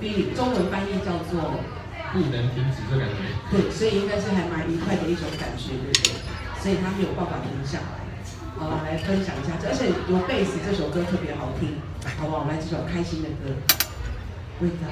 b 中文翻译叫做不能停止这感觉对所以应该是还蛮愉快的一种感觉对不对？所以他没有办法停下来。好了来分享一下而且有贝斯这首歌特别好听好不好？我们来这首开心的歌。味道